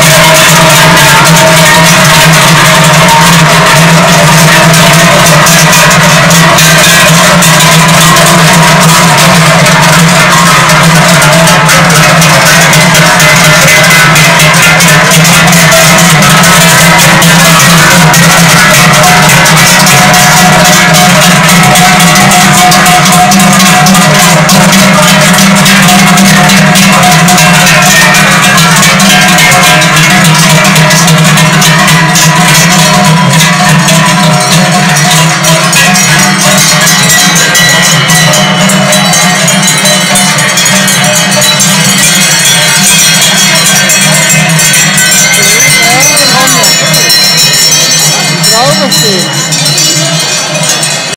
Okay. overseas.